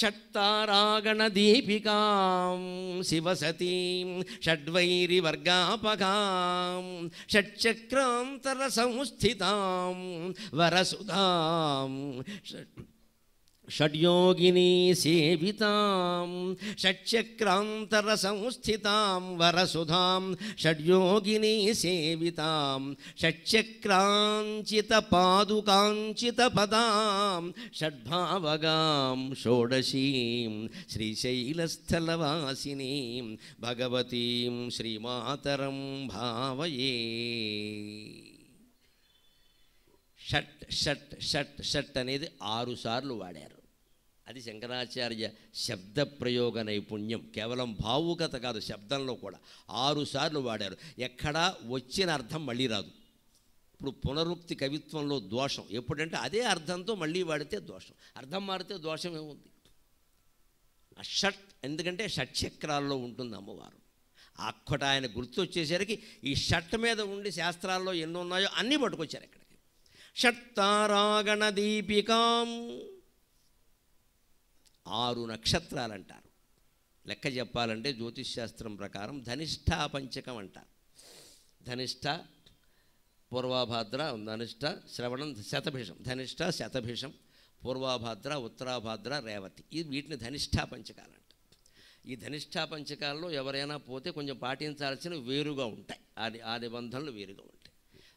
षट्तारागणदीपिकां शिवसतीं षड्वैरिवर्गापकां षट्चक्रान्तरसंस्थितां वरसुधां षट् षड्योगिनी सेवितां षट्चक्रान्तरसंस्थितां वरसुधां षड्योगिनी सेवितां षट्चक्राञ्चितपादुकाञ्चितपदां षड्भावगां षोडशीं श्रीशैलस्थलवासिनीं भगवतीं श्रीमातरं भावये। షట్ షట్ షట్ షట్ అనేది ఆరు సార్లు వాడారు. అది శంకరాచార్య శబ్ద ప్రయోగ నైపుణ్యం. కేవలం భావుకత కాదు శబ్దంలో కూడా ఆరు సార్లు వాడారు. ఎక్కడా వచ్చిన అర్థం మళ్ళీ రాదు. ఇప్పుడు పునరుక్తి కవిత్వంలో దోషం. ఎప్పుడంటే అదే అర్థంతో మళ్ళీ వాడితే దోషం. అర్థం మారితే దోషం ఏముంది? ఆ షట్ ఎందుకంటే షట్చక్రాల్లో ఉంటుంది అమ్మవారు. అక్కట ఆయన గుర్తొచ్చేసరికి ఈ షట్ మీద ఉండి శాస్త్రాల్లో ఎన్ని ఉన్నాయో అన్నీ పట్టుకొచ్చారు ఇక్కడ షట్తారాగణ దీపికాం ఆరు నక్షత్రాలు అంటారు లెక్క చెప్పాలంటే జ్యోతిష్శాస్త్రం ప్రకారం ధనిష్ట పంచకం అంటారు. ధనిష్ఠ పూర్వాభాద్ర ధనిష్ఠ శ్రవణం శతభిషం. ధనిష్ఠ శతభిషం పూర్వాభాద్ర ఉత్తరాభాద్ర రేవతి. ఇది వీటిని ధనిష్ఠా పంచకాలు ఈ ధనిష్ఠా పంచకాల్లో ఎవరైనా పోతే కొంచెం పాటించాల్సినవి వేరుగా ఉంటాయి. ఆ ఆ నిబంధనలు వేరుగా ఉంటాయి.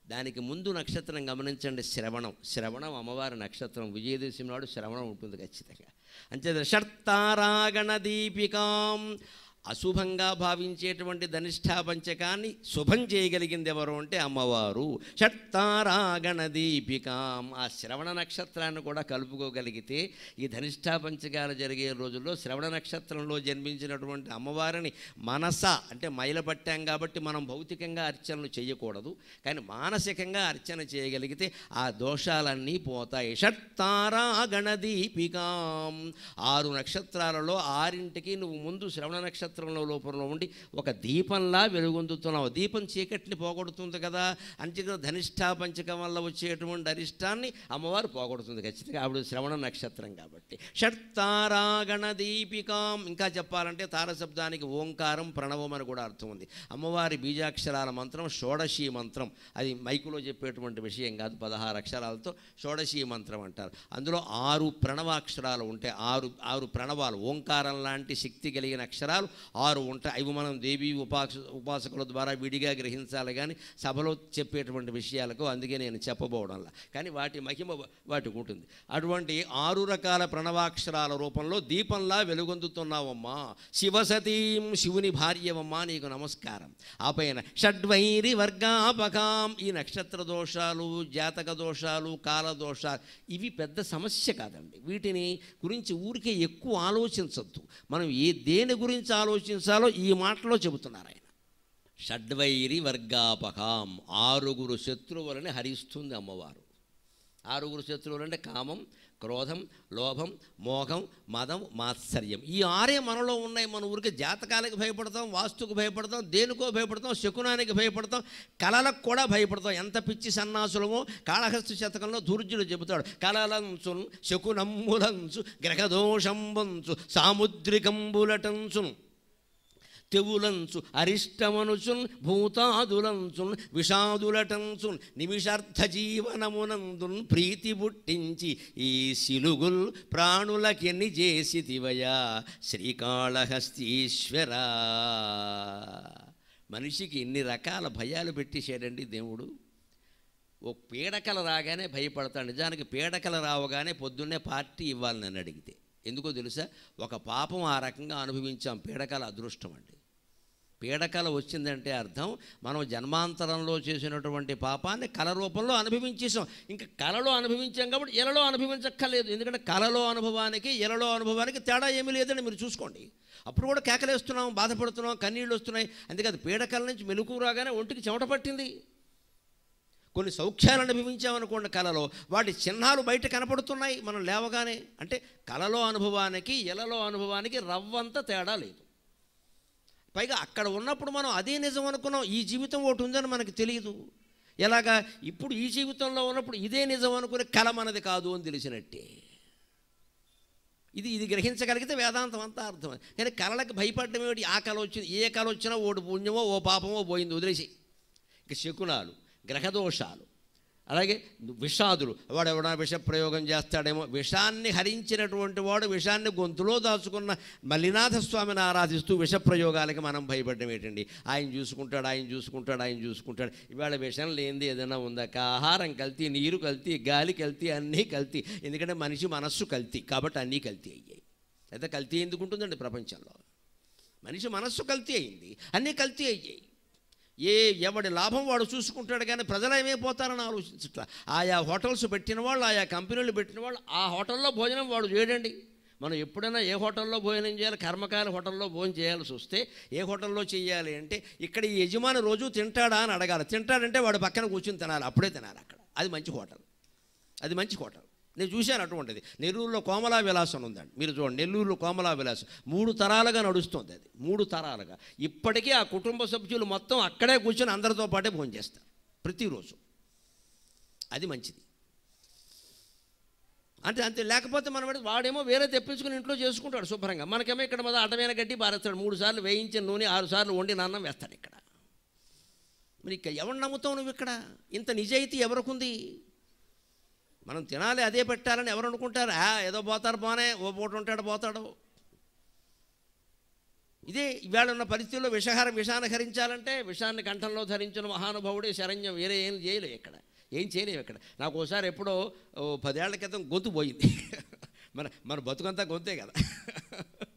దానికి ముందు నక్షత్రం గమనించండి శ్రవణం. శ్రవణం అమ్మవారి నక్షత్రం. విజయదశమి నాడు శ్రవణం ఉంటుంది ఖచ్చితంగా. అంతే షర్తారాగణ దీపికాం అశుభంగా భావించేటువంటి ధనిష్ఠా పంచకాన్ని శుభం చేయగలిగింది ఎవరు అంటే అమ్మవారు. షట్తారాగణ దీపికాం ఆ శ్రవణ నక్షత్రాన్ని కూడా కలుపుకోగలిగితే ఈ ధనిష్ఠా పంచకాలు జరిగే రోజుల్లో శ్రవణ నక్షత్రంలో జన్మించినటువంటి అమ్మవారిని మనస అంటే మైల పట్టాం కాబట్టి మనం భౌతికంగా అర్చనలు చేయకూడదు. కానీ మానసికంగా అర్చన చేయగలిగితే ఆ దోషాలన్నీ పోతాయి. షట్తారాగణ దీపికాం ఆరు నక్షత్రాలలో ఆరింటికి నువ్వు ముందు శ్రవణ నక్షత్రంలో లోపల ఉండి ఒక దీపంలా వెలుగొందుతున్నావు. దీపం చీకటిని పోగొడుతుంది కదా. అంతేకాదు ధనిష్టా పంచకం వల్ల వచ్చేటువంటి అరిష్టాన్ని అమ్మవారు పోగొడుతుంది ఖచ్చితంగా. ఆవిడ శ్రవణ నక్షత్రం కాబట్టి. షట్తారాగణ దీపికాం. ఇంకా చెప్పాలంటే తారశబ్దానికి ఓంకారం ప్రణవం అని కూడా అర్థం ఉంది. అమ్మవారి బీజాక్షరాల మంత్రం షోడశీ మంత్రం. అది మైకులో చెప్పేటువంటి విషయం కాదు పదహారు అక్షరాలతో షోడశీ మంత్రం అంటారు. అందులో ఆరు ప్రణవాక్షరాలు ఉంటాయి. ఆరు ఆరు ప్రణవాలు. ఓంకారం లాంటి శక్తి కలిగిన అక్షరాలు ఆరు ఉంటాయి. అవి మనం దేవి ఉపాస ఉపాసకుల ద్వారా విడిగా గ్రహించాలి కానీ సభలో చెప్పేటువంటి విషయాలకు అందుకే నేను చెప్పబోవడంలా కానీ వాటి మహిమ వాటికి ఉంటుంది. అటువంటి ఆరు రకాల ప్రణవాక్షరాల రూపంలో దీపంలా వెలుగొందుతున్నావమ్మా. శివసతీం శివుని భార్యవమ్మా నీకు నమస్కారం. ఆ పైన షడ్వైరి వర్గాపకాం ఈ నక్షత్ర దోషాలు జాతక దోషాలు కాల దోషాలు ఇవి పెద్ద సమస్య కాదండి. వీటిని గురించి ఊరికే ఎక్కువ ఆలోచించద్దు. మనం ఏ దేని గురించి ఆలోచించాలో ఈ మాటలో చెబుతున్నారు ఆయన. షడ్వైరి వర్గాపకాం ఆరుగురు శత్రువులని హరిస్తుంది అమ్మవారు. ఆరుగురు శత్రువులు అంటే కామం క్రోధం లోభం మోహం మదం మాత్సర్యం. ఈ ఆరే మనలో ఉన్నాయి. మన ఊరికి జాతకాలకు భయపడతాం వాస్తుకు భయపడతాం దేనికో భయపడతాం శకునానికి భయపడతాం కళలకు కూడా భయపడతాం. ఎంత పిచ్చి సన్నాసులమో కాళహస్తి శతకంలో దుర్జుడు చెబుతాడు. కళలంచు శకునమ్ములంచు గ్రహదోషంబంచు సాముద్రికంబులటంచును. తెవులంచు అరిష్టమనుచున్ భూతాదులంచున్ విషాదులటంచున్ నిమిషార్థ జీవనమునందున్ ప్రీతి పుట్టించి ఈ సిలుగుల్ ప్రాణులకెన్ని చేసితివయా? శ్రీకాళహస్తీశ్వర. మనిషికి ఇన్ని రకాల భయాలు పెట్టేశాడండి దేవుడు. ఓ పీడకల రాగానే భయపడతాడు. నిజానికి పీడకల రావగానే పొద్దున్నే పార్టీ ఇవ్వాలి నన్ను అడిగితే. ఎందుకో తెలుసా? ఒక పాపం ఆ రకంగా అనుభవించాం. పీడకల అదృష్టం అండి. పీడకల వచ్చిందంటే అర్థం మనం జన్మాంతరంలో చేసినటువంటి పాపాన్ని కళ రూపంలో అనుభవించేసాం ఇంకా కళలో అనుభవించాం కాబట్టి ఎలలో అనుభవించక్కర్లేదు. ఎందుకంటే కళలో అనుభవానికి ఎలలో అనుభవానికి తేడా ఏమీ లేదని మీరు చూసుకోండి. అప్పుడు కూడా కేకలేస్తున్నాం బాధపడుతున్నాం కన్నీళ్ళు వస్తున్నాయి. అందుకని పీడకల నుంచి మెలుకు రాగానే ఒంటికి చెమట పట్టింది. కొన్ని సౌఖ్యాలు అనుభవించామనుకోండి కళలో వాటి చిహ్నాలు బయట కనపడుతున్నాయి మనం లేవగానే. అంటే కళలో అనుభవానికి ఎలలో అనుభవానికి రవ్వంత తేడా లేదు. పైగా అక్కడ ఉన్నప్పుడు మనం అదే నిజం అనుకున్నాం ఈ జీవితం ఒకటి ఉందని మనకు తెలియదు ఎలాగా? ఇప్పుడు ఈ జీవితంలో ఉన్నప్పుడు ఇదే నిజం అనుకునే కళ మనది కాదు అని తెలిసినట్టే. ఇది ఇది గ్రహించగలిగితే వేదాంతం అంతా అర్థం. కానీ కళలకు భయపడడం ఏమిటి? ఆ కళ వచ్చింది ఏ కళ వచ్చినా ఓటు పుణ్యమో ఓ పాపమో పోయింది వదిలేసి ఇక శకునాలు. గ్రహదోషాలు. అలాగే విషాదులు. వాడు ఎవడన్నా విష ప్రయోగం చేస్తాడేమో విషాన్ని హరించినటువంటి వాడు విషాన్ని గొంతులో దాచుకున్న మల్లినాథ స్వామిని ఆరాధిస్తూ విష ప్రయోగాలకి మనం భయపడడం ఏంటండి? ఆయన చూసుకుంటాడు ఆయన చూసుకుంటాడు ఆయన చూసుకుంటాడు. ఇవాళ విషం లేనిది ఏదైనా ఉందాక ఆహారం కల్తీ నీరు కల్తీ గాలి కల్తీ అన్నీ కల్తీ. ఎందుకంటే మనిషి మనస్సు కల్తీ కాబట్టి అన్నీ కల్తీ అయ్యాయి. అయితే కల్తీ ఎందుకు ఉంటుందండి ప్రపంచంలో? మనిషి మనస్సు కల్తీ అయింది అన్నీ కల్తీ అయ్యాయి. ఏ ఎవడి లాభం వాడు చూసుకుంటాడు కానీ ప్రజలు ఏమైపోతారని ఆలోచించట్ల. ఆయా హోటల్స్ పెట్టిన వాళ్ళు ఆయా కంపెనీలు పెట్టిన వాళ్ళు ఆ హోటల్లో భోజనం వాడు చేయడండి. మనం ఎప్పుడైనా ఏ హోటల్లో భోజనం చేయాలి కర్మకాయల హోటల్లో భోజనం చేయాల్సి వస్తే ఏ హోటల్లో చేయాలి అంటే ఇక్కడ ఈ యజమాని రోజు తింటాడా అని అడగాలి. తింటాడంటే వాడు పక్కన కూర్చుని తినాలి అప్పుడే తినాలి అక్కడ. అది మంచి హోటల్. అది మంచి హోటల్. నేను చూశాను అటువంటిది. నెల్లూరులో కోమలా విలాసం ఉందండి. మీరు చూడండి నెల్లూరులో కోమలా విలాసం. మూడు తరాలుగా నడుస్తుంది అది. మూడు తరాలుగా. ఇప్పటికీ ఆ కుటుంబ సభ్యులు మొత్తం అక్కడే కూర్చొని అందరితో పాటే భోజనం చేస్తారు. ప్రతిరోజు. అది మంచిది. అంటే అంతే. లేకపోతే మనం అంటే వాడేమో వేరే తెప్పించుకుని ఇంట్లో చేసుకుంటాడు శుభ్రంగా. మనకేమో ఇక్కడ మొదలు అటమైన గడ్డి బారేస్తాడు మూడు సార్లు వేయించిన నూనె ఆరు సార్లు వండిన అన్నం వేస్తాడు ఇక్కడ. మరి ఇక్కడ ఎవరు నమ్ముతావు నువ్వు ఇక్కడ? ఇంత నిజాయితీ ఎవరికుంది? మనం తినాలి అదే పెట్టాలని ఎవరు అనుకుంటారు? ఆ ఏదో పోతారు పోనే ఓ పూట ఉంటాడు పోతాడు. ఇదే ఇవాళ ఉన్న పరిస్థితుల్లో విషహారం విషాన్ని హరించాలంటే విషాన్ని కంఠంలో ధరించిన మహానుభావుడే శరణ్యం వేరే ఏం చేయలేవు ఇక్కడ. ఏం చేయలేవు ఇక్కడ. నాకు ఒకసారి ఎప్పుడో ఓ పదేళ్ళ క్రితం గొంతు పోయింది. మన మన బతుకంతా గొంతే కదా.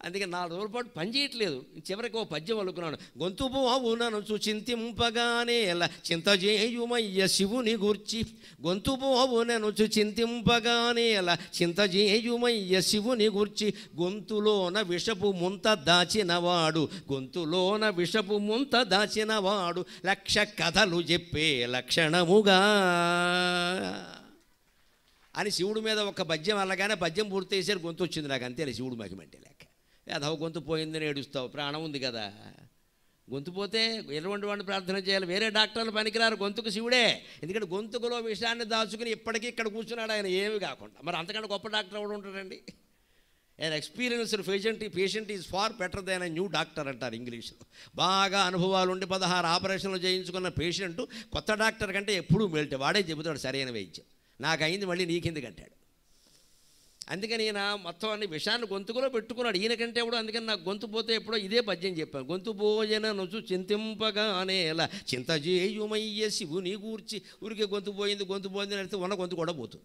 అందుకే నాలుగు రోజుల పాటు పని చేయట్లేదు. చివరికి ఓ పద్యం అనుకున్నాను గొంతు పోవునను చింతింపగానే ఎలా చింత చేయుమయ్య శివుని గూర్చి గొంతు పోవునను చింతింపగానే ఎలా చింత చేయుమయ్య శివుని గూర్చి గొంతులోన విషపు ముంత దాచినవాడు గొంతులోన విషపు ముంత దాచినవాడు లక్ష కథలు చెప్పే లక్షణముగా. అని శివుడి మీద ఒక పద్యం అల్లగానే పద్యం పూర్తి చేశారు గొంతు వచ్చింది నాకు అంతే శివుడు మహిమంటే లెక్క. అదవ గొంతు పోయిందని ఏడుస్తావు? ప్రాణం ఉంది కదా. గొంతు పోతే ఎటువంటి వాడిని ప్రార్థన చేయాలి? వేరే డాక్టర్లు పనికిరారు గొంతుకు శివుడే. ఎందుకంటే గొంతుకులో విషయాన్ని దాచుకుని ఇప్పటికీ ఇక్కడ కూర్చున్నాడు ఆయన ఏమి కాకుండా. మరి అంతకంటే గొప్ప డాక్టర్ ఎవడు ఉంటాడండి? And experienced patient patient is far better than new doctor అంటారు ఇంగ్లీష్లో. బాగా అనుభవాలు ఉండి పదహారు ఆపరేషన్లు చేయించుకున్న పేషెంట్ కొత్త డాక్టర్ కంటే ఎప్పుడూ మెల్టే. వాడే చెబుతాడు సరైన వైద్యం. నాకు అయింది మళ్ళీ నీకెందుకు అంటాడు. అందుకని ఈయన మొత్తం అన్ని విషయాన్ని గొంతుకులో పెట్టుకున్నాడు. ఈయనకంటే కూడా అందుకని నాకు గొంతు పోతే ఎప్పుడో ఇదే పద్యం చెప్పాను. గొంతు భోజన నుచు చింతింపగానే ఎలా చింత చేయుమయ్య శివుని గూర్చి ఊరికే గొంతు పోయింది గొంతు పోయింది అని అడిగితే ఉన్న గొంతు కూడా పోతుంది.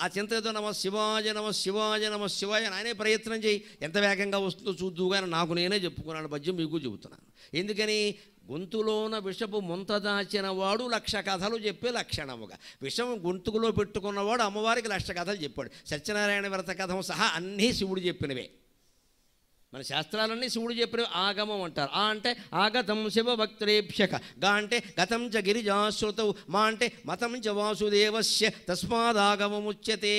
ఆ చింత ఏదో నమ శివాజ నమ శివాజ నమ శివాయ అని ఆయనే ప్రయత్నం చేయి. ఎంత వేగంగా వస్తుందో చూద్దుగానే నాకు నేనే చెప్పుకున్నాను పద్యం మీకు చెబుతున్నాను. ఎందుకని గొంతులోన విషపు ముంత దాచిన వాడు లక్ష కథలు చెప్పే లక్షణముగా. విషం గొంతుకులో పెట్టుకున్నవాడు అమ్మవారికి లక్ష కథలు చెప్పాడు. సత్యనారాయణ వ్రత కథం సహా అన్నీ శివుడు చెప్పినవే. మన శాస్త్రాలన్నీ శివుడు చెప్పిన ఆగమం అంటారు. ఆ అంటే ఆగతం శివ భక్తులేభ్యక గా అంటే గతం చ గిరిజాశ్రుతవు మా అంటే మతం చ వాసుదేవస్య తస్మాదాగమముచ్యతే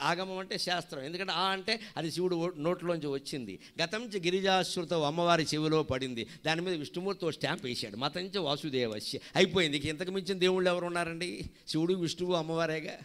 ఆగమం అంటే శాస్త్రం. ఎందుకంటే ఆ అంటే అది శివుడు నోట్లోంచి వచ్చింది. గతం చ గిరిజాశ్రుతవు అమ్మవారి చెవిలో పడింది. దాని మీద విష్ణుమూర్తి స్టాంప్ వేశాడు. మతం చ వాసుదేవస్య. అయిపోయింది. ఇంతకు మించిన దేవుళ్ళు ఎవరు ఉన్నారండి శివుడు విష్ణువు అమ్మవారేగా?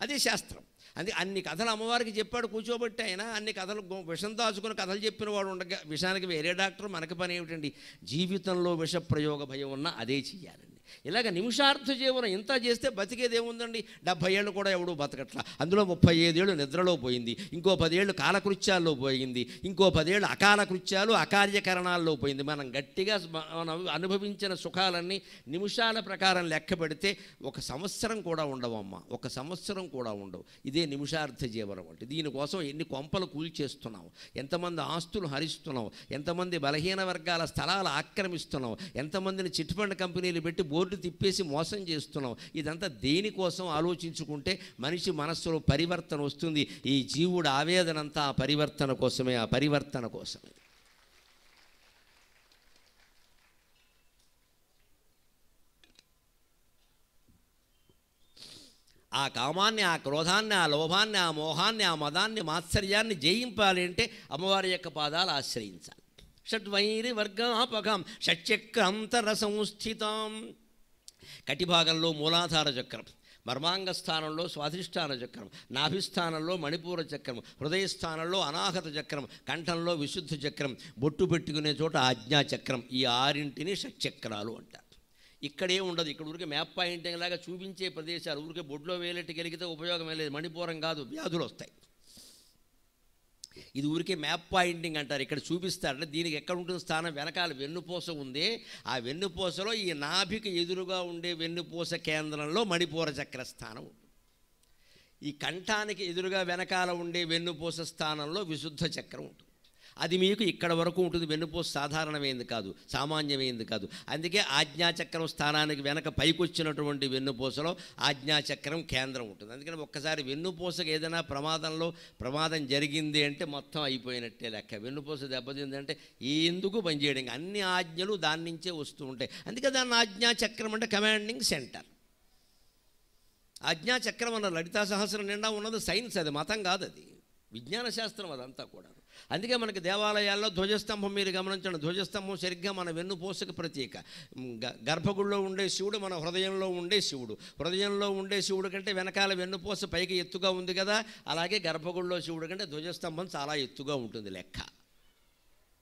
అదే శాస్త్రం. అందుకే అన్ని కథలు అమ్మవారికి చెప్పాడు కూర్చోబెట్టి ఆయన అన్ని కథలు విషం దాచుకుని కథలు చెప్పిన వాడు ఉండగా విషానికి వేరే డాక్టర్ మనకి పని ఏమిటండి? జీవితంలో విష ప్రయోగ భయం ఉన్నా అదే చెయ్యాలి. ఇలాగ నిమిషార్థ జీవనం ఇంత చేస్తే బతికేదేముందండి డెబ్భై ఏళ్ళు కూడా ఎవడు బతకట్లా. అందులో ముప్పై ఐదేళ్ళు నిద్రలో పోయింది. ఇంకో పదేళ్ళు కాలకృత్యాల్లో పోయింది. ఇంకో పదేళ్ళు అకాల కృత్యాలు అకార్యకరణాల్లో పోయింది. మనం గట్టిగా మనం అనుభవించిన సుఖాలన్నీ నిమిషాల ప్రకారం లెక్క పెడితే ఒక సంవత్సరం కూడా ఉండవమ్మా ఒక సంవత్సరం కూడా ఉండవు. ఇదే నిమిషార్థ జీవనం అంటే దీనికోసం ఎన్ని కొంపలు కూల్చేస్తున్నాం ఎంతమంది ఆస్తులు హరిస్తున్నాం ఎంతమంది బలహీన వర్గాల స్థలాలు ఆక్రమిస్తున్నాం ఎంతమందిని చిట్ ఫండ్ కంపెనీలు పెట్టి బోర్డు తిప్పేసి మోసం చేస్తున్నాం ఇదంతా దేనికోసం ఆలోచించుకుంటే మనిషి మనస్సులో పరివర్తన వస్తుంది. ఈ జీవుడు ఆవేదనంతా ఆ పరివర్తన కోసమే ఆ పరివర్తన కోసమే. ఆ కామాన్ని ఆ క్రోధాన్ని ఆ లోభాన్ని ఆ మోహాన్ని ఆ మదాన్ని మాత్సర్యాన్ని జయింపాలి అంటే అమ్మవారి యొక్క పాదాలు ఆశ్రయించాలి. షడ్వైరి వర్గాపగం షట్చక్రాంతర సంస్థితం కటిభాగంలో మూలాధార చక్రం మర్మాంగ స్థానంలో స్వాధిష్టాన చక్రం నాభిస్థానంలో మణిపూర చక్రం హృదయ స్థానంలో అనాహత చక్రం కంఠంలో విశుద్ధ చక్రం బొట్టు పెట్టుకునే చోట ఆజ్ఞా చక్రం ఈ ఆరింటిని షట్చక్రాలు అంటారు. ఇక్కడే ఉండదు ఇక్కడ ఊరికే మ్యాప్ పాయింటింగ్ లాగా చూపించే ప్రదేశాలు ఊరికే బొడ్లో వేలెట్టుకెలిగితే ఉపయోగం లేదు మణిపూరం కాదు వ్యాధులు వస్తాయి. ఇది ఊరికే మ్యాప్ పాయింటింగ్ అంటారు. ఇక్కడ చూపిస్తారంటే దీనికి ఎక్కడ ఉంటుంది స్థానం వెనకాల వెన్నుపూస ఉంది. ఆ వెన్నుపూసలో ఈ నాభికి ఎదురుగా ఉండే వెన్నుపూస కేంద్రంలో మణిపూర చక్ర స్థానం ఉంటుంది ఈ కంఠానికి ఎదురుగా వెనకాల ఉండే వెన్నుపూస స్థానంలో విశుద్ధ చక్రం ఉంటుంది. అది మీకు ఇక్కడ వరకు ఉంటుంది వెన్నుపూస సాధారణమైంది కాదు సామాన్యమైంది కాదు. అందుకే ఆజ్ఞాచక్రం స్థానానికి వెనక పైకొచ్చినటువంటి వెన్నుపూసలో ఆజ్ఞాచక్రం కేంద్రం ఉంటుంది. అందుకని ఒక్కసారి వెన్నుపూసకు ఏదైనా ప్రమాదంలో ప్రమాదం జరిగింది అంటే మొత్తం అయిపోయినట్టే లెక్క. వెన్నుపూస దెబ్బతిందంటే ఎందుకు పనిచేయడం అన్ని ఆజ్ఞలు దాని నుంచే వస్తూ ఉంటాయి. అందుకే దాన్ని ఆజ్ఞాచక్రం అంటే కమాండింగ్ సెంటర్. ఆజ్ఞాచక్రం అన్న లలితా సహస్రం నిండా ఉన్నది సైన్స్ అది మతం కాదు అది. విజ్ఞాన శాస్త్రం అదంతా కూడా అందుకే మనకి దేవాలయాల్లో ధ్వజస్తంభం మీరు గమనించండి. ధ్వజస్తంభం సరిగ్గా మన వెన్నుపూసకు ప్రతీక. గర్భగుడిలో ఉండే శివుడు మన హృదయంలో ఉండే శివుడు. హృదయంలో ఉండే శివుడు కంటే వెనకాల వెన్నుపూస పైకి ఎత్తుగా ఉంది కదా అలాగే గర్భగుడిలో శివుడు కంటే ధ్వజస్తంభం చాలా ఎత్తుగా ఉంటుంది లెక్క.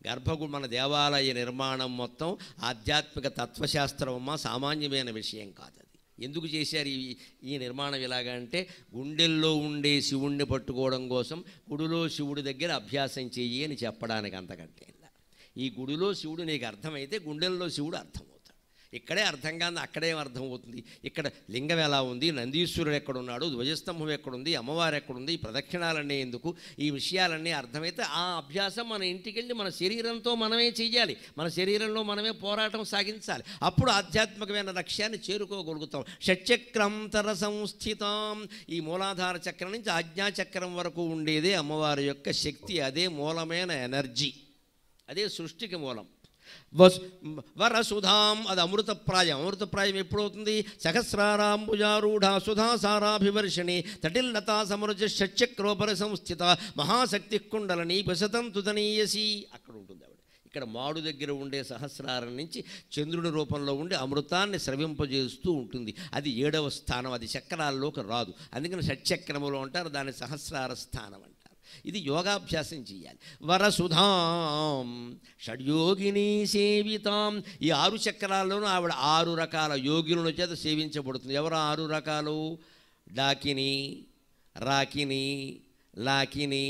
గర్భగుడి మన దేవాలయ నిర్మాణం మొత్తం ఆధ్యాత్మిక తత్వశాస్త్రం సామాన్యమైన విషయం కాదు ఎందుకు చేశారు ఈ ఈ నిర్మాణం ఇలాగా అంటే గుండెల్లో ఉండే శివుణ్ణి పట్టుకోవడం కోసం గుడిలో శివుడి దగ్గర అభ్యాసం చెయ్యి అని చెప్పడానికి అంతకంటే ఈ గుడిలో శివుడు నీకు అర్థమైతే గుండెల్లో శివుడు అర్థం. ఇక్కడే అర్థం కాదు అక్కడే అర్థమవుతుంది. ఇక్కడ లింగం ఎలా ఉంది? నందీశ్వరుడు ఎక్కడున్నాడు? ధ్వజస్తంభం ఎక్కడుంది? అమ్మవారు ఎక్కడుంది? ఈ ప్రదక్షిణాలన్నీ ఎందుకు? ఈ విషయాలన్నీ అర్థమైతే ఆ అభ్యాసం మన ఇంటికి వెళ్ళి మన శరీరంతో మనమే చేయాలి మన శరీరంలో మనమే పోరాటం సాగించాలి. అప్పుడు ఆధ్యాత్మికమైన లక్ష్యాన్ని చేరుకోగలుగుతాం. షట్చక్రాంతర సంస్థితం ఈ మూలాధార చక్రం నుంచి ఆజ్ఞాచక్రం వరకు ఉండేదే అమ్మవారి యొక్క శక్తి. అదే మూలమైన ఎనర్జీ. అదే సృష్టికి మూలం. వరసుధాం అది అమృతప్రాయం. అమృతప్రాయం ఎప్పుడవుతుంది? సహస్రారాంబుజారూఢ సుధా సారాభివర్షిణి తటిల్లతా సమరుజ షట్చక్రోపర సంస్థిత మహాశక్తి కుండలని పశతం తుదనీయసి. అక్కడ ఉంటుంది ఆవిడ. ఇక్కడ మాడు దగ్గర ఉండే సహస్రారం నుంచి చంద్రుడి రూపంలో ఉండి అమృతాన్ని స్రవింపజేస్తూ ఉంటుంది. అది ఏడవ స్థానం అది చక్రాల్లోకి రాదు. అందుకని షట్చక్రములు అంటారు దాని సహస్రార స్థానం అంటారు. ఇది యోగాభ్యాసం చేయాలి. వరసుధాం షడ్యోగిని సేవితాం. ఈ ఆరు చక్రాల్లోనూ ఆవిడ ఆరు రకాల యోగిలను చేత సేవించబడుతుంది. ఎవరు ఆరు రకాలు? డాకిని రాకిని లాకిని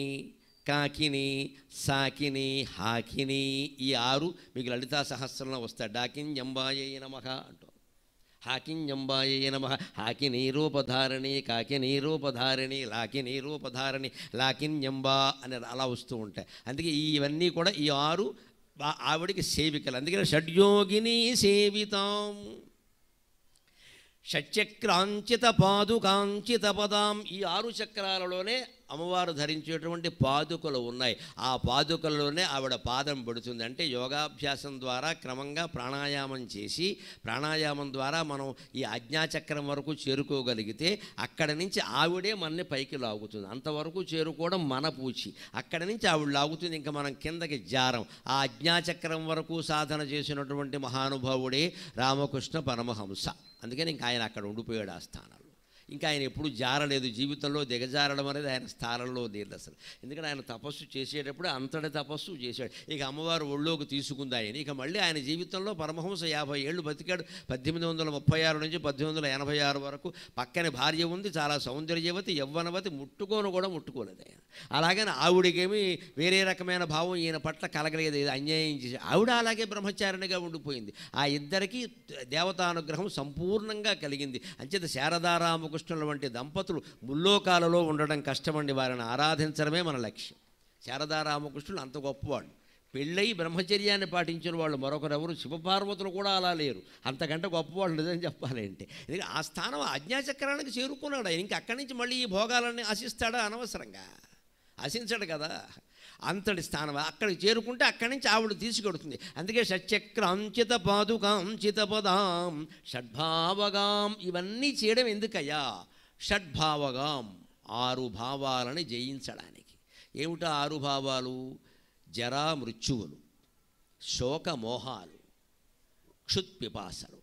కాకిని సాకిని హాకిని ఈ ఆరు మీకు లలితా సహస్రంలో వస్తాయి. డాకిని జంబాయ నమః అంటారు హాకింజంబాయే నమ. హాకినీ రూపధారిణి కాకినీ రూపధారిణి లాకినీ రూపధారిణి లాకింజంబా అని అలా వస్తూ ఉంటాయి. అందుకే ఇవన్నీ కూడా ఈ ఆరు ఆవిడికి సేవికలు. అందుకని షడ్యోగిని సేవితాం. షట్చక్రాంచిత పాదుకాంచిత పదాం ఈ ఆరు చక్రాలలోనే అమ్మవారు ధరించేటువంటి పాదుకలు ఉన్నాయి. ఆ పాదుకలలోనే ఆవిడ పాదం పడుతుంది. అంటే యోగాభ్యాసం ద్వారా క్రమంగా ప్రాణాయామం చేసి ప్రాణాయామం ద్వారా మనం ఈ ఆజ్ఞాచక్రం వరకు చేరుకోగలిగితే అక్కడ నుంచి ఆవిడే మనని పైకి లాగుతుంది. అంతవరకు చేరుకోవడం మన పూచి. అక్కడ నుంచి ఆవిడ లాగుతుంది. ఇంకా మనం కిందకి జారం. ఆ ఆజ్ఞాచక్రం వరకు సాధన చేసినటువంటి మహానుభావుడే రామకృష్ణ పరమహంస. అందుకని ఇంకా ఆయన అక్కడ ఉండిపోయాడు ఆ స్థానంలో. ఇంకా ఆయన ఎప్పుడు జారలేదు. జీవితంలో దిగజారడం అనేది ఆయన స్థానంలో లేదు అసలు. ఎందుకంటే ఆయన తపస్సు చేసేటప్పుడు అంతటి తపస్సు చేశాడు. ఇక అమ్మవారు ఒళ్ళోకి తీసుకుంది ఆయన. ఇక మళ్ళీ ఆయన జీవితంలో పరమహంస యాభై ఏళ్ళు బతికాడు. పద్దెనిమిది వందల ముప్పై ఆరు నుంచి పద్దెనిమిది వందల ఎనభై ఆరు వరకు పక్కన భార్య ఉంది. చాలా సౌందర్యవతి యవ్వనవతి ముట్టుకోను కూడా ముట్టుకోలేదు ఆయన. అలాగని ఆవిడకేమి వేరే రకమైన భావం ఈయన పట్ల కలగలేదు. అన్యాయం చేసి ఆవిడ అలాగే బ్రహ్మచారిణిగా ఉండిపోయింది. ఆ ఇద్దరికి దేవతానుగ్రహం సంపూర్ణంగా కలిగింది. అంచేత శారదారామకృష్ణుల వంటి దంపతులు ముల్లోకాలలో ఉండడం కష్టమండి. వారిని ఆరాధించడమే మన లక్ష్యం. శారదారామకృష్ణులు అంత గొప్పవాళ్ళు. పెళ్ళై బ్రహ్మచర్యాన్ని పాటించిన వాళ్ళు మరొకరెవరు? శివపార్వతులు కూడా అలా లేరు. అంతకంటే గొప్పవాళ్ళు నిజం చెప్పాలంటే ఎందుకంటే ఆ స్థానం అజ్ఞాచక్రానికి చేరుకున్నాడు ఆయన. ఇంకా అక్కడి నుంచి మళ్ళీ ఈ భోగాలన్నీ ఆశిస్తాడా? అనవసరంగా. ఆశించడు కదా. అంతటి స్థానం. అక్కడికి చేరుకుంటే అక్కడి నుంచి ఆవిడ తీసుకెడుతుంది. అందుకే షట్చక్రాంచిత పాదుకాంచిత పదాం షడ్భావగాం. ఇవన్నీ చేయడం ఎందుకయ్యా? షడ్భావగాం ఆరు భావాలని జయించడానికి. ఏమిటా ఆరు భావాలు? జరా మృత్యువులు శోకమోహాలు క్షుత్పిపాసలు.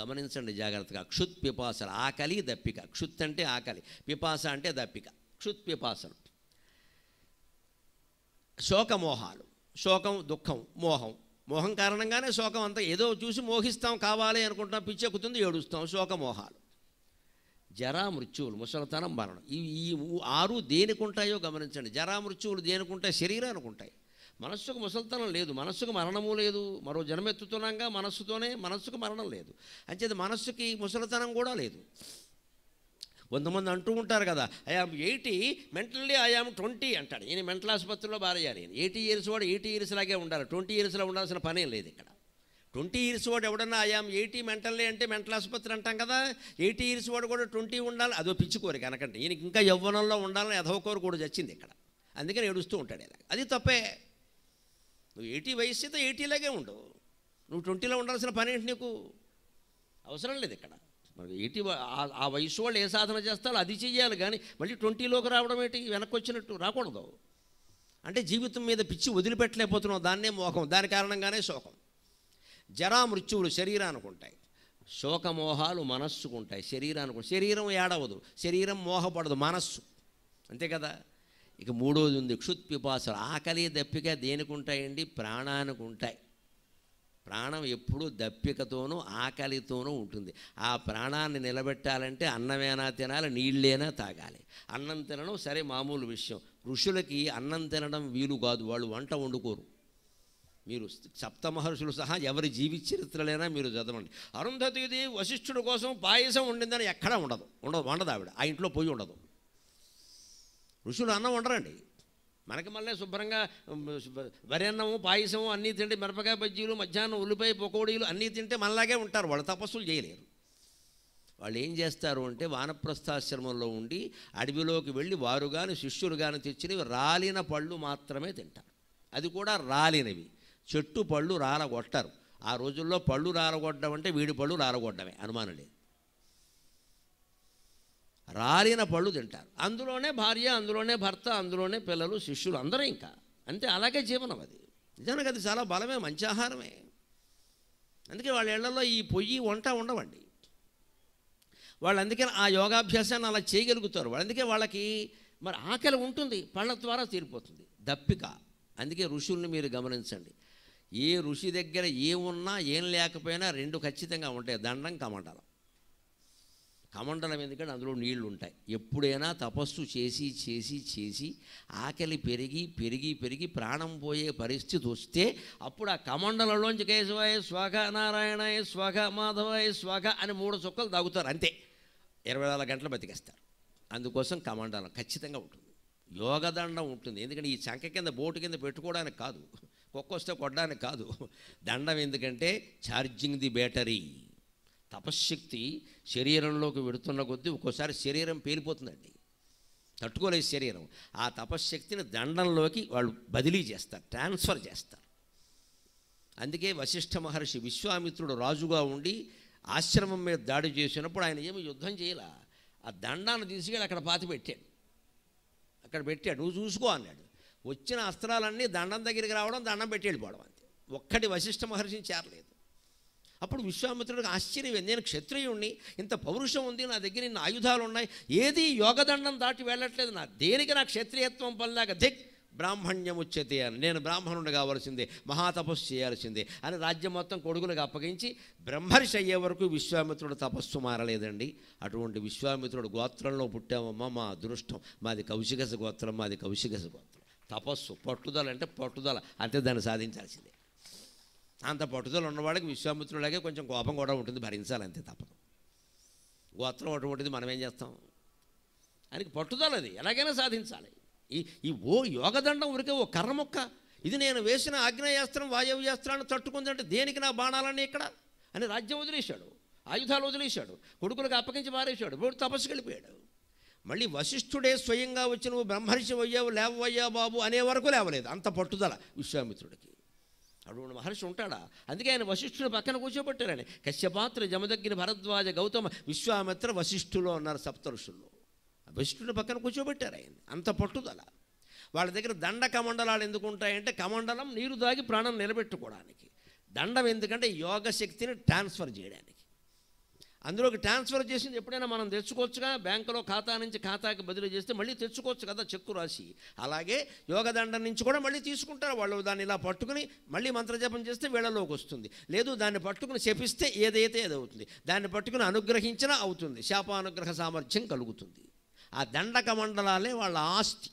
గమనించండి జాగ్రత్తగా. క్షుత్ పిపాసలు ఆకలి దప్పిక. క్షుత్ అంటే ఆకలి పిపాస అంటే దప్పిక. క్షుత్ పిపాసలు శోకమోహాలు. శోకం దుఃఖం మోహం. మోహం కారణంగానే శోకం అంతా ఏదో చూసి మోహిస్తాం కావాలి అనుకుంటాం పిచ్చెక్కుతుంది ఏడుస్తాం. శోకమోహాలు. జరా మృత్యువులు ముసలితనం మరణం. ఈ ఈ ఆరు దేనికి ఉంటాయో గమనించండి. జరా మృత్యువులు దేనికి ఉంటాయి? శరీరానికి ఉంటాయి. మనస్సుకు ముసలితనం లేదు. మనస్సుకు మరణము లేదు. మరో జన్మెత్తుతున్నాగా మనస్సుతోనే మనస్సుకు మరణం లేదు. అంచేది మనస్సుకి ముసలితనం కూడా లేదు. కొంతమంది అంటూ ఉంటారు కదా I am eighty mentally I am twenty అంటాడు. ఈయన మెంటల్ ఆసుపత్రిలో బారయ్యాలి ఎయిటీ ఇయర్స్ వాడు ఎయిటీ ఇయర్స్ లాగే ఉండాలి. ట్వంటీ ఇయర్స్లో ఉండాల్సిన పనేం లేదు ఇక్కడ. ట్వంటీ ఇయర్స్ వాడు ఎవడన్నా ఐఆమ్ ఎయిటీ మెంటల్లీ అంటే మెంటల్ ఆసుపత్రి అంటాం కదా ఎయిటీ ఇయర్స్ వాడు కూడా ట్వంటీ ఉండాలి. అదో పిచ్చుకోరు కనకంటే ఈయనకి ఇంకా యవ్వనంలో ఉండాలని ఎదవకోరు కూడా చచ్చింది ఇక్కడ. అందుకని ఏడుస్తూ ఉంటాడు ఇలా అది తప్పే. నువ్వు ఎయిటీ వయసు అయితే ఎయిటీలాగే ఉండవు నువ్వు ట్వంటీలో ఉండాల్సిన పని ఏంటి నీకు? అవసరం లేదు ఇక్కడ. మరి ఎయిటీ ఆ- వయసు వాళ్ళు ఏ సాధన చేస్తారో అది చెయ్యాలి కానీ మళ్ళీ ట్వంటీలోకి రావడం ఏంటి? వెనక్కి వచ్చినట్టు రాకూడదు. అంటే జీవితం మీద పిచ్చి వదిలిపెట్టలేకపోతున్నావు దాన్నే మోహం. దాని కారణంగానే శోకం. జరా మృత్యువులు శరీరానికి ఉంటాయి. శోకమోహాలు మనస్సుకు ఉంటాయి. శరీరానికి శరీరం ఏడవదు. శరీరం మోహపడదు. మనస్సు. అంతే కదా? ఇక మూడోది ఉంది. క్షుత్పిపాసలు. ఆకలి దప్పిక దేనికి ఉంటాయండి ప్రాణానికి ఉంటాయి. ప్రాణం ఎప్పుడూ దప్పికతోనూ ఆకలితోనూ ఉంటుంది. ఆ ప్రాణాన్ని నిలబెట్టాలంటే అన్నమేనా తినాలి నీళ్ళేనా తాగాలి. అన్నం తినడం సరే మామూలు విషయం. ఋషులకి అన్నం తినడం వీలు కాదు వాళ్ళు వంట వండుకోరు. మీరు సప్త మహర్షులు సహా ఎవరి జీవిత చరిత్రలైనా మీరు చదవండి. అరుంధతిది వశిష్ఠుడి కోసం పాయసం వండిందని ఎక్కడా ఉండదు. ఉండదు వండదు ఆవిడ. ఆ ఇంట్లో పొయ్యి ఉండదు. ఋషులు అన్నం వండరండి. మనకి మళ్ళీ శుభ్రంగా ఉమ్, వరి అన్నము పాయసము అన్నీ తింటే మిరపకాయ బజ్జీలు మధ్యాహ్నం ఉల్లిపాయ పకోడీలు అన్నీ తింటే మనలాగే ఉంటారు. వాళ్ళు తపస్సులు చేయలేరు. వాళ్ళు ఏం చేస్తారు అంటే వానప్రస్థాశ్రమంలో ఉండి అడవిలోకి వెళ్ళి వారు కానీ శిష్యులు కానీ తెచ్చినవి రాలిన పళ్ళు మాత్రమే తింటారు. అది కూడా రాలినవి. చెట్టు పళ్ళు రాలగొట్టరు. ఆ రోజుల్లో పళ్ళు రాలగొట్టడం అంటే వీడి పళ్ళు రాలగొట్టడమే. అనుమానం లేదు. రాలిన పళ్ళు తింటారు. అందులోనే భార్య అందులోనే భర్త అందులోనే పిల్లలు శిష్యులు అందరూ ఇంకా. అంతే అలాగే జీవనం అది. నిజానికి అది చాలా బలమే మంచి ఆహారమే. అందుకే వాళ్ళ ఇళ్ళలో ఈ పొయ్యి వంట ఉండవండి. వాళ్ళు అందుకే ఆ యోగాభ్యాసాన్ని అలా చేయగలుగుతారు. వాళ్ళు అందుకే వాళ్ళకి మరి ఆకలి ఉంటుంది పళ్ళ ద్వారా తీరిపోతుంది. దప్పిక. అందుకే ఋషుల్ని మీరు గమనించండి. ఏ ఋషి దగ్గర ఏమున్నా ఏం లేకపోయినా రెండు ఖచ్చితంగా ఉంటాయి. దండం కమండలం. కమండలం ఎందుకంటే అందులో నీళ్ళు ఉంటాయి ఎప్పుడైనా తపస్సు చేసి చేసి చేసి ఆకలి పెరిగి పెరిగి పెరిగి ప్రాణం పోయే పరిస్థితి వస్తే అప్పుడు ఆ కమండలంలోంచి కేశవాయ స్వగ నారాయణాయ స్వగ మాధవాయ స్వగ అని మూడు చుక్కలు తాగుతారు అంతే. ఇరవై నాలుగు గంటలు బతికేస్తారు. అందుకోసం కమండలం ఖచ్చితంగా ఉంటుంది. యోగదండం ఉంటుంది. ఎందుకంటే ఈ చంక కింద బోటు కింద పెట్టుకోవడానికి కాదు. కుక్క వస్తే కొట్టడానికి కాదు. దండం ఎందుకంటే ఛార్జింగ్ ది బ్యాటరీ. తపశ్శక్తి శరీరంలోకి వెడుతున్న కొద్దీ ఒక్కోసారి శరీరం పేలిపోతుందండి. తట్టుకోలేదు శరీరం. ఆ తపశ్శక్తిని దండంలోకి వాళ్ళు బదిలీ చేస్తారు ట్రాన్స్ఫర్ చేస్తారు. అందుకే వశిష్ఠ మహర్షి విశ్వామిత్రుడు రాజుగా ఉండి ఆశ్రమం మీద దాడి చేసినప్పుడు ఆయన ఏమి యుద్ధం చేయలే. ఆ దండాన్ని తీసుకెళ్ళి అక్కడ పాతి పెట్టాడు. అక్కడ పెట్టాడు. నువ్వు చూసుకో అన్నాడు. వచ్చిన అస్త్రాలన్నీ దండం దగ్గరికి రావడం దండం పెట్టి వెళ్ళిపోవడం అంతే. ఒక్కటి వశిష్ఠ మహర్షిని చేరలేదు. అప్పుడు విశ్వామిత్రుడికి ఆశ్చర్యం నేను క్షత్రియుణ్ణి ఇంత పౌరుషం ఉంది నా దగ్గర ఇన్ని ఆయుధాలు ఉన్నాయి ఏది యోగదండం దాటి వెళ్ళట్లేదు నా దేనికి నా క్షత్రియత్వం పల్లాక దిక్ బ్రాహ్మణ్యం అని. నేను బ్రాహ్మణుడు కావాల్సిందే మహాతపస్సు చేయాల్సిందే అని రాజ్యం మొత్తం కొడుకులకు అప్పగించి బ్రహ్మర్షి అయ్యే వరకు విశ్వామిత్రుడు తపస్సు మారలేదండి. అటువంటి విశ్వామిత్రుడు గోత్రంలో పుట్టామమ్మా మా అదృష్టం. మాది కౌశికస గోత్రం మాది కౌశికస గోత్రం. తపస్సు పట్టుదల అంటే పట్టుదల అంతే దాన్ని సాధించాల్సిందే. అంత పట్టుదల ఉన్నవాడికి విశ్వామిత్రులాగే కొంచెం కోపం కూడా ఉంటుంది భరించాలి అంతే తప్పదు. గోత్రం ఒకటి మనం ఏం చేస్తాం? ఆయనకి పట్టుదల అది ఎలాగైనా సాధించాలి. ఈ ఈ ఓ యోగదండం ఉరికే ఓ కర్ర మొక్క. ఇది నేను వేసిన ఆగ్నేయాస్త్రం వాయవ్యాస్త్రాన్ని తట్టుకుందంటే దేనికి నా బాణాలన్నీ ఇక్కడ? అని రాజ్యం వదిలేశాడు ఆయుధాలు వదిలేశాడు కొడుకులకు అప్పగించి మారేశాడు ఇప్పుడు తపస్సుకి వెళ్ళిపోయాడు. మళ్ళీ వశిష్ఠుడే స్వయంగా వచ్చి నువ్వు బ్రహ్మర్షి అయ్యావు లేవయ్యా బాబు అనే వరకు లేవలేదు అంత పట్టుదల విశ్వామిత్రుడికి. అరుణ మహర్షి ఉంటాడా? అందుకే ఆయన వశిష్ఠుని పక్కన కూర్చోబెట్టారని. కశ్యపాత్ర జమదగ్గిన భరద్వాజ గౌతమ విశ్వామిత్ర వశిష్ఠులో అన్నారు సప్తఋషుల్లో వశిష్ఠుని పక్కన కూర్చోబెట్టారు ఆయన. అంత పట్టుదల. వాళ్ళ దగ్గర దండ కమండలాలు ఎందుకు ఉంటాయంటే కమండలం నీరు దాగి ప్రాణం నిలబెట్టుకోవడానికి. దండం ఎందుకంటే యోగ శక్తిని ట్రాన్స్ఫర్ చేయడానికి. అందులోకి ట్రాన్స్ఫర్ చేసింది ఎప్పుడైనా మనం తెచ్చుకోవచ్చుగా? బ్యాంకులో ఖాతా నుంచి ఖాతాకి బదిలీ చేస్తే మళ్ళీ తెచ్చుకోవచ్చు కదా చెక్కు రాసి. అలాగే యోగదండం నుంచి కూడా మళ్ళీ తీసుకుంటారు. వాళ్ళు దాన్ని ఇలా పట్టుకుని మళ్ళీ మంత్రజపం చేస్తే వీళ్ళలోకి వస్తుంది. లేదు దాన్ని పట్టుకుని శపిస్తే ఏదైతే ఏదవుతుంది. దాన్ని పట్టుకుని అనుగ్రహించినా అవుతుంది. శాపానుగ్రహ సామర్థ్యం కలుగుతుంది. ఆ దండక మండలాలే వాళ్ళ ఆస్తి.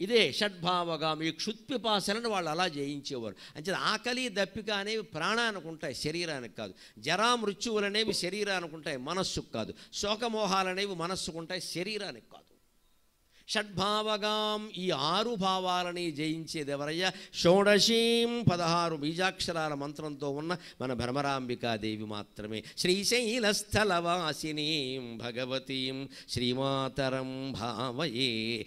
ఇదే షడ్భావగా మీ క్షుత్పిపాసలను వాళ్ళు అలా జయించేవారు. అంటే ఆకలి దప్పిక అనేవి ప్రాణానికి ఉంటాయి శరీరానికి కాదు. జరా మృత్యువులు అనేవి శరీరానికి ఉంటాయి మనస్సుకు కాదు. శోకమోహాలు అనేవి మనస్సుకు ఉంటాయి శరీరానికి కాదు. షడ్భావగాం ఈ ఆరు భావాలని జయించేది ఎవరయ్యా? షోడశీం పదహారు బీజాక్షరాల మంత్రంతో ఉన్న మన భ్రమరాంబికాదేవి మాత్రమే. శ్రీశైలస్థలవాసినీం భగవతీం శ్రీమాతరం భావయే.